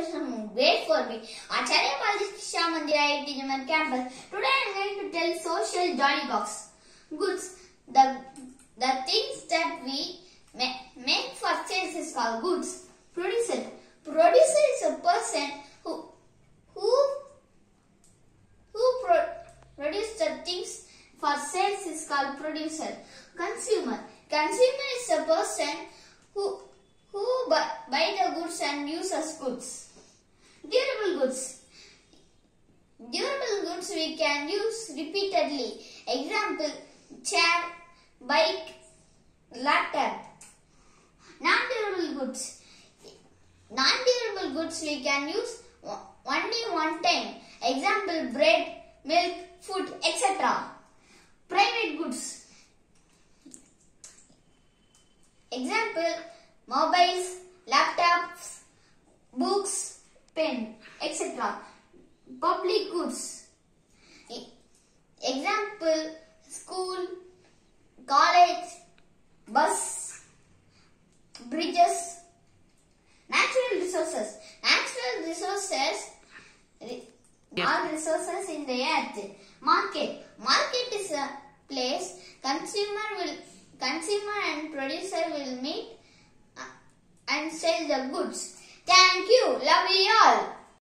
teachers from grade 4B, Acharya College Kisha Mandira IIT campus. Today I am going to tell social jolly box. Goods. The, the things that we make for sales is called goods. Producer. Producer is a person who, who, who pro- produce the things for sales is called producer. Consumer. Consumer is a person who who buy, buy the goods and use as goods. Goods. Durable goods we can use repeatedly. Example, chair, bike, laptop. Non-durable goods. Non-durable goods we can use only one time. Example, bread, milk, food, etc. Private goods. Example, mobiles, laptops, books, pen, etc. Public goods. Example, school, college, bus, bridges. Natural resources. Natural resources are resources in the earth. Market. Market is a place consumer will consumer and producer will meet uh, and sell the goods. Thank you. Love you all.